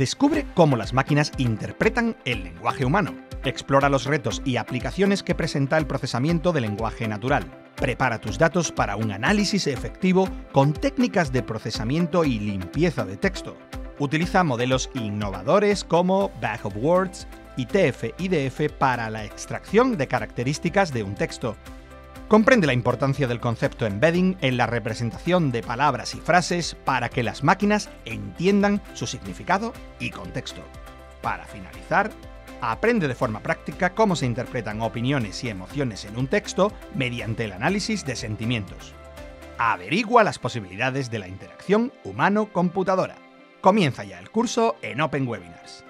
Descubre cómo las máquinas interpretan el lenguaje humano. Explora los retos y aplicaciones que presenta el procesamiento del lenguaje natural. Prepara tus datos para un análisis efectivo con técnicas de procesamiento y limpieza de texto. Utiliza modelos innovadores como Bag of Words y TF-IDF para la extracción de características de un texto. Comprende la importancia del concepto embedding en la representación de palabras y frases para que las máquinas entiendan su significado y contexto. Para finalizar, aprende de forma práctica cómo se interpretan opiniones y emociones en un texto mediante el análisis de sentimientos. Averigua las posibilidades de la interacción humano-computadora. Comienza ya el curso en Open Webinars.